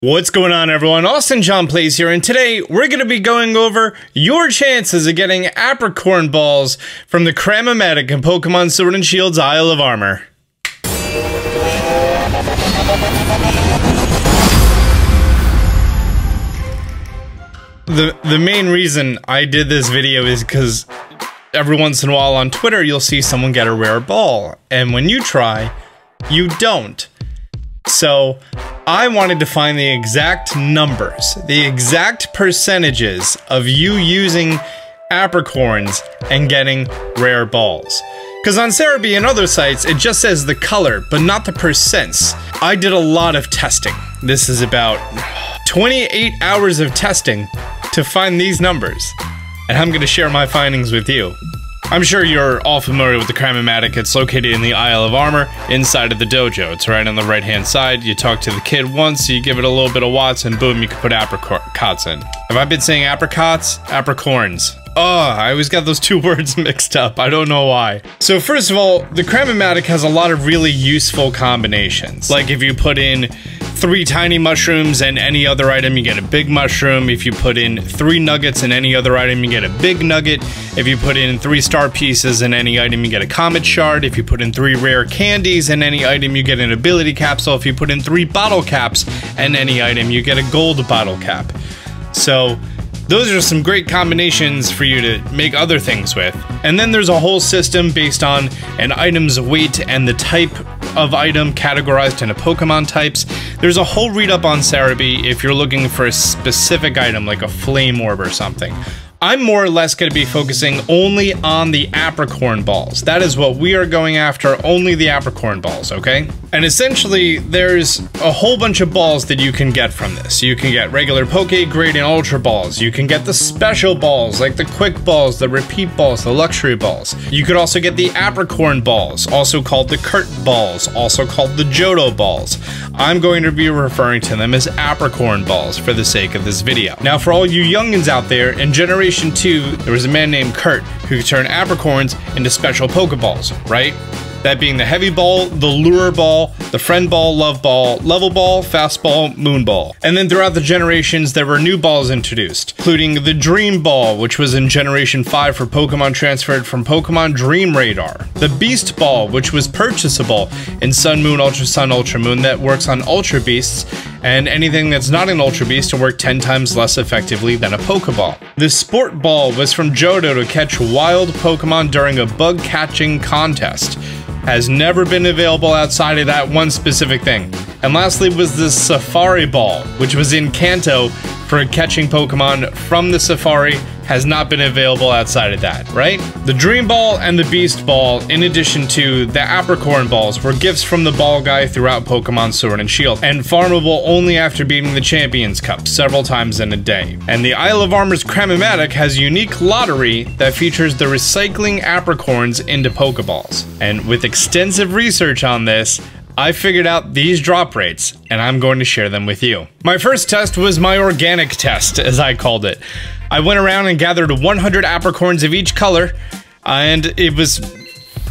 What's going on everyone? Austin John Plays here and today we're going to be going over your chances of getting apricorn balls from the Cram-O-Matic in Pokemon Sword and Shield's Isle of Armor. The, the main reason I did this video is because every once in a while on Twitter you'll see someone get a rare ball and when you try, you don't. So I wanted to find the exact numbers, the exact percentages of you using apricorns and getting rare balls. Because on Serebii and other sites, it just says the color, but not the percents. I did a lot of testing. This is about 28 hours of testing to find these numbers. And I'm going to share my findings with you. I'm sure you're all familiar with the Cram-O-Matic. It's located in the Isle of Armor, inside of the dojo. It's right on the right-hand side. You talk to the kid once, you give it a little bit of watts, and boom, you can put apricots in. Have I been saying apricots? Apricorns. Oh, I always got those two words mixed up. I don't know why. So first of all, the Cram-O-Matic has a lot of really useful combinations. Like if you put in three tiny mushrooms and any other item, you get a big mushroom. If you put in three nuggets and any other item, you get a big nugget. If you put in three star pieces and any item, you get a comet shard. If you put in three rare candies and any item, you get an ability capsule. If you put in three bottle caps and any item, you get a gold bottle cap. So, those are some great combinations for you to make other things with. And then there's a whole system based on an item's weight and the type of item categorized into Pokemon types. There's a whole read up on Serebii if you're looking for a specific item like a Flame Orb or something. I'm more or less going to be focusing only on the apricorn balls. That is what we are going after, only the apricorn balls, okay? And essentially, there's a whole bunch of balls that you can get from this. You can get regular Poke Great and Ultra balls. You can get the special balls, like the quick balls, the repeat balls, the luxury balls. You could also get the apricorn balls, also called the Kurt balls, also called the Johto balls. I'm going to be referring to them as apricorn balls for the sake of this video. Now, for all you youngins out there, in Generation Generation 2, there was a man named Kurt who could turn apricorns into special Pokeballs, right? That being the heavy ball, the lure ball, the friend ball, love ball, level ball, fast ball, moon ball. And then throughout the generations, there were new balls introduced, including the dream ball, which was in generation 5 for Pokemon transferred from Pokemon Dream Radar. The beast ball, which was purchasable in Sun Moon, Ultra Sun, Ultra Moon that works on Ultra Beasts, and anything that's not an Ultra Beast to work 10 times less effectively than a Pokeball. The Sport Ball was from Johto to catch wild Pokemon during a bug catching contest has never been available outside of that one specific thing. And lastly was the Safari Ball, which was in Kanto for catching Pokemon from the Safari has not been available outside of that, right? The Dream Ball and the Beast Ball, in addition to the Apricorn Balls, were gifts from the Ball Guy throughout Pokemon Sword and Shield, and farmable only after beating the Champions Cup several times in a day. And the Isle of Armor's Cram-O-Matic has unique lottery that features the recycling Apricorns into Pokeballs. And with extensive research on this, I figured out these drop rates, and I'm going to share them with you. My first test was my organic test, as I called it. I went around and gathered 100 apricorns of each color, and it was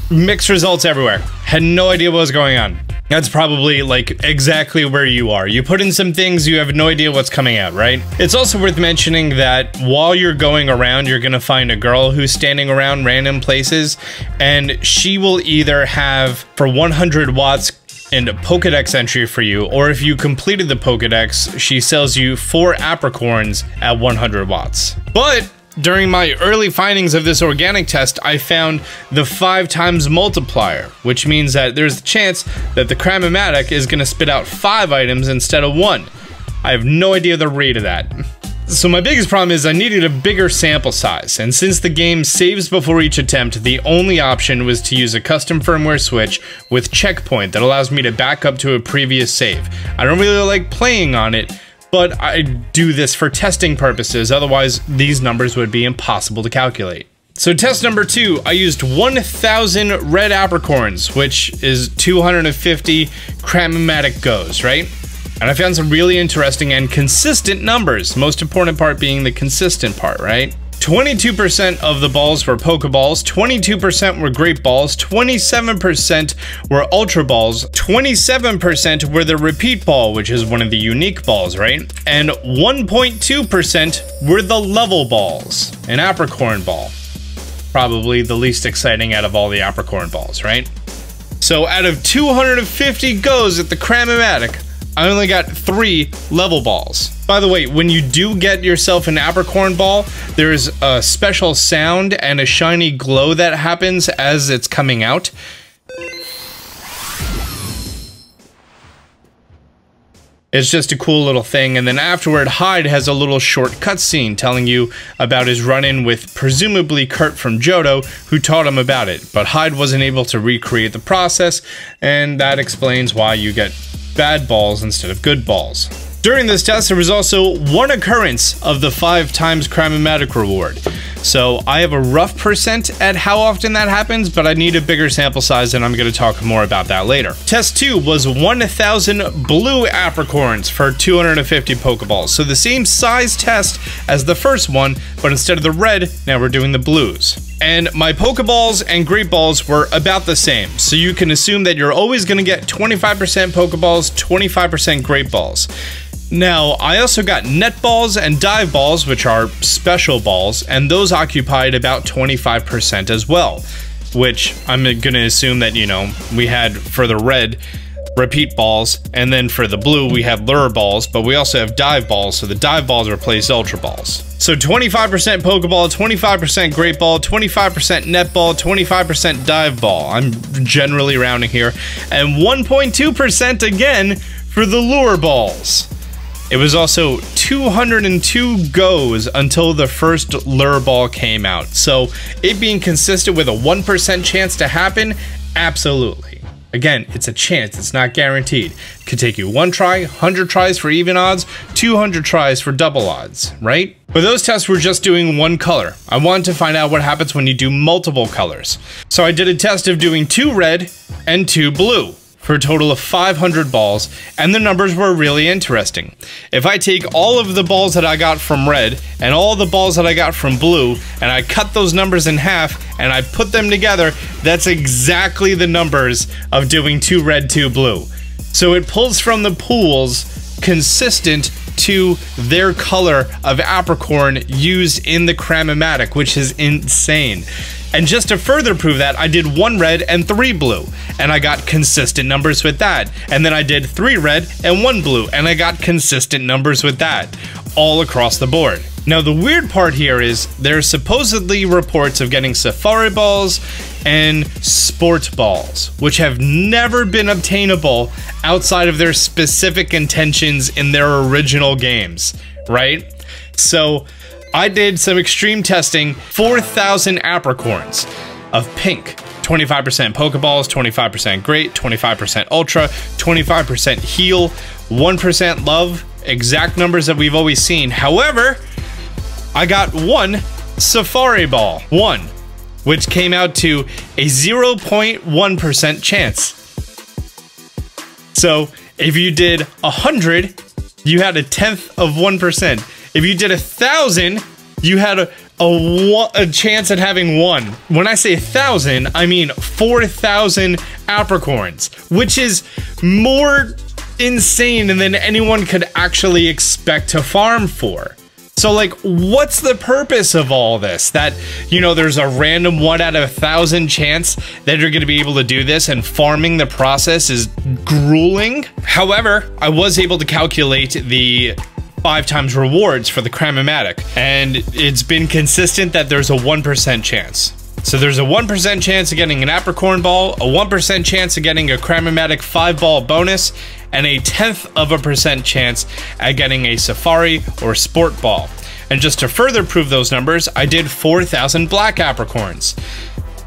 mixed results everywhere. Had no idea what was going on. That's probably like exactly where you are. You put in some things, you have no idea what's coming out, right? It's also worth mentioning that while you're going around, you're gonna find a girl who's standing around random places, and she will either have for 100 watts and a Pokedex entry for you, or if you completed the Pokedex, she sells you four apricorns at 100 watts. But during my early findings of this organic test, I found the five times multiplier, which means that there's a chance that the Cram-O-Matic is going to spit out five items instead of one. I have no idea the rate of that. So my biggest problem is I needed a bigger sample size, and since the game saves before each attempt, the only option was to use a custom firmware switch with checkpoint that allows me to back up to a previous save. I don't really like playing on it, but I do this for testing purposes, otherwise these numbers would be impossible to calculate. So test number two, I used 1,000 red apricorns, which is 250 Cram-O-Matic goes, right? And I found some really interesting and consistent numbers, most important part being the consistent part, right? 22% of the balls were Pokeballs, 22% were Great Balls, 27% were Ultra Balls, 27% were the Repeat Ball, which is one of the unique balls, right? And 1.2% were the Level Balls, an Apricorn Ball. Probably the least exciting out of all the Apricorn Balls, right? So out of 250 goes at the Cram-O-Matic, I only got three level balls. By the way, when you do get yourself an apricorn ball, there's a special sound and a shiny glow that happens as it's coming out. It's just a cool little thing, and then afterward, Hyde has a little short cutscene telling you about his run-in with presumably Kurt from Johto, who taught him about it, but Hyde wasn't able to recreate the process, and that explains why you get bad balls instead of good balls. During this test, there was also one occurrence of the 5 times Cram-O-Matic reward. So I have a rough percent at how often that happens, but I need a bigger sample size and I'm going to talk more about that later. Test 2 was 1,000 blue apricorns for 250 Pokeballs. So the same size test as the first one, but instead of the red, now we're doing the blues. And my Pokeballs and Great Balls were about the same, so you can assume that you're always going to get 25% Pokeballs, 25% Great Balls. Now, I also got net balls and dive balls, which are special balls, and those occupied about 25% as well. Which I'm gonna assume that, you know, we had for the red repeat balls, and then for the blue, we have lure balls, but we also have dive balls, so the dive balls replace ultra balls. So 25% Pokeball, 25% Great Ball, 25% Net Ball, 25% Dive Ball. I'm generally rounding here. And 1.2% again for the Lure Balls. It was also 202 goes until the first lure ball came out. So it being consistent with a 1% chance to happen, absolutely. Again, it's a chance, it's not guaranteed. It could take you one try, 100 tries for even odds, 200 tries for double odds, right? But those tests were just doing one color. I wanted to find out what happens when you do multiple colors. So I did a test of doing two red and two blue for a total of 500 balls, and the numbers were really interesting. If I take all of the balls that I got from red and all the balls that I got from blue, and I cut those numbers in half and I put them together, that's exactly the numbers of doing two red, two blue. So it pulls from the pools consistent to their color of apricorn used in the Cram-O-Matic, which is insane. And just to further prove that, I did one red and three blue, and I got consistent numbers with that. And then I did three red and one blue, and I got consistent numbers with that, all across the board. Now, the weird part here is there are supposedly reports of getting safari balls and sport balls, which have never been obtainable outside of their specific intentions in their original games, right? So, I did some extreme testing 4,000 apricorns of pink. 25% Pokeballs, 25% Great, 25% Ultra, 25% Heal, 1% Love, exact numbers that we've always seen. However, I got one Safari Ball, one, which came out to a 0.1% chance. So if you did 100, you had a tenth of 1%. If you did a thousand, you had a, a, a chance at having one. When I say thousand, I mean 4,000 apricorns, which is more insane than anyone could actually expect to farm for. So, like, what's the purpose of all this? That, you know, there's a random one out of a thousand chance that you're to be able to do this, and farming the process is grueling. However, I was able to calculate the five times rewards for the Cram-O-Matic, and it's been consistent that there's a 1% chance. So there's a 1% chance of getting an Apricorn ball, a 1% chance of getting a Cram-O-Matic 5 ball bonus, and a tenth of a percent chance at getting a Safari or Sport ball. And just to further prove those numbers, I did 4,000 black Apricorns.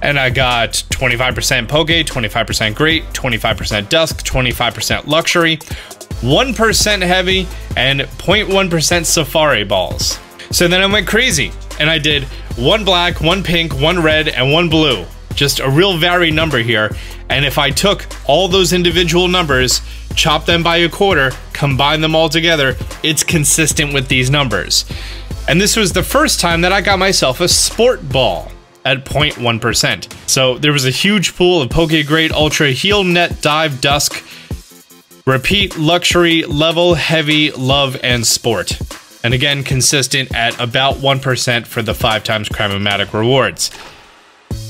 And I got 25% Poke, 25% Great, 25% Dusk, 25% Luxury, 1% heavy, and 0.1% safari balls. So then I went crazy and I did one black, one pink, one red, and one blue. Just a real varied number here. And if I took all those individual numbers, chop them by a quarter, combine them all together, it's consistent with these numbers. And this was the first time that I got myself a sport ball at 0.1%. So there was a huge pool of Poke Great Ultra Heal Net Dive Dusk Repeat Luxury Level Heavy Love and Sport. And again, consistent at about 1% for the 5 times Cram-O-Matic rewards.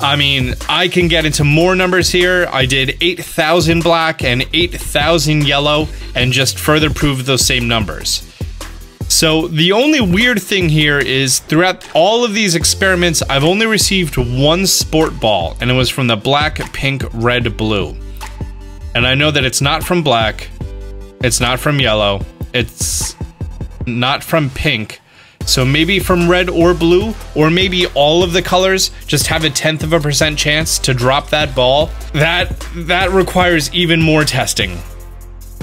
I mean, I can get into more numbers here. I did 8,000 black and 8,000 yellow and just further prove those same numbers. So the only weird thing here is throughout all of these experiments, I've only received one sport ball and it was from the black, pink, red, blue. And I know that it's not from black, it's not from yellow, it's not from pink, so maybe from red or blue, or maybe all of the colors just have a tenth of a percent chance to drop that ball. That that requires even more testing.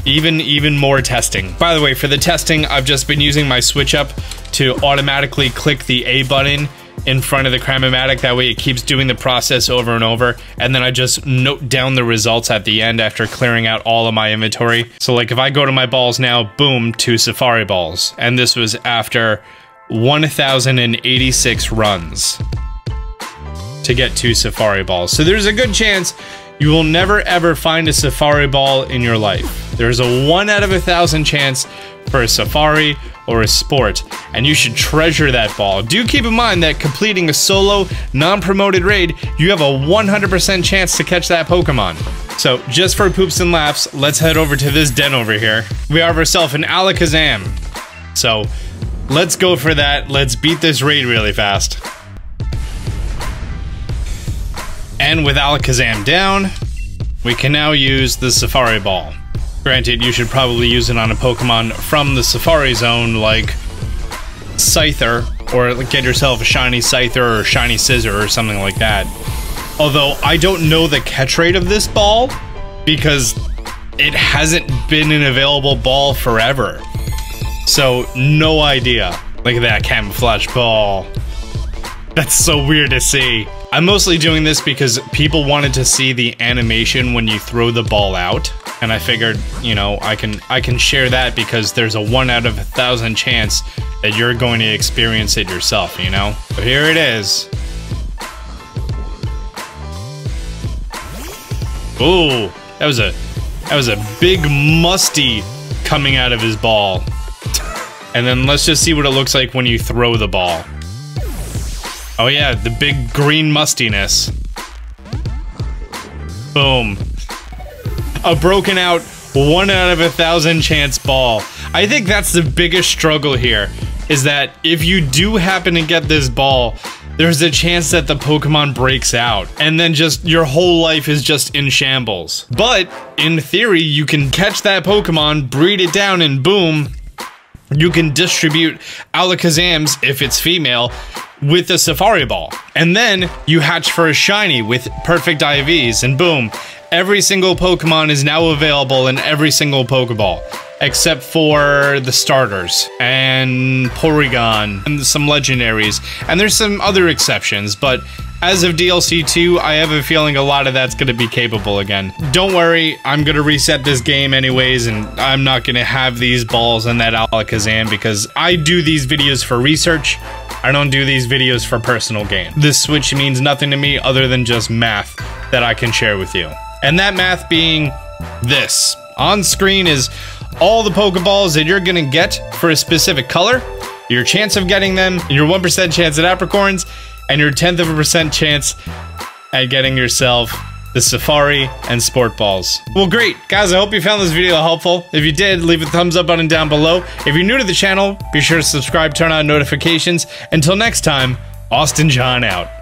Even even more testing. By the way, for the testing, I've just been using my switch up to automatically click the A button in front of the Cram-O-Matic. That way it keeps doing the process over and over. And then I just note down the results at the end after clearing out all of my inventory. So like if I go to my balls now, boom, two Safari balls. And this was after 1,086 runs to get two Safari balls. So there's a good chance you will never ever find a Safari ball in your life. There's a one out of a thousand chance for a Safari or a Sport, and you should treasure that ball. Do keep in mind that completing a solo, non-promoted raid, you have a 100% chance to catch that Pokemon. So, just for poops and laughs, let's head over to this den over here. We have ourselves an Alakazam. So, Let's go for that. Let's beat this raid really fast. And with Alakazam down, we can now use the Safari Ball. Granted, you should probably use it on a Pokemon from the Safari Zone like Scyther, or get yourself a Shiny Scyther or Shiny Scizor or something like that. Although, I don't know the catch rate of this ball, because it hasn't been an available ball forever. So, no idea. Look at that camouflage ball. That's so weird to see. I'm mostly doing this because people wanted to see the animation when you throw the ball out. And I figured, you know, I can I can share that because there's a one out of a thousand chance that you're going to experience it yourself, you know? So here it is. Ooh, that was a that was a big musty coming out of his ball. And then let's just see what it looks like when you throw the ball. Oh yeah, the big green mustiness. Boom. A broken out one out of a thousand chance ball. I think that's the biggest struggle here, is that if you do happen to get this ball, there's a chance that the Pokemon breaks out, and then just your whole life is just in shambles. But, in theory, you can catch that Pokemon, breed it down, and boom, you can distribute Alakazams, if it's female, with a Safari Ball. And then you hatch for a Shiny with perfect IVs, and boom, every single Pokemon is now available in every single Pokeball. Except for the starters, and Porygon, and some legendaries. And there's some other exceptions, but as of DLC 2, I have a feeling a lot of that's going to be capable again. Don't worry, I'm going to reset this game anyways, and I'm not going to have these balls in that Alakazam because I do these videos for research. I don't do these videos for personal gain. This Switch means nothing to me other than just math that I can share with you. And that math being this. On screen is all the Pokeballs that you're gonna get for a specific color, your chance of getting them, your 1% chance at Apricorns, and your tenth of a percent chance at getting yourself the Safari and Sport Balls. Well, great. Guys, I hope you found this video helpful. If you did, leave a thumbs up button down below. If you're new to the channel, be sure to subscribe, turn on notifications. Until next time, Austin John out.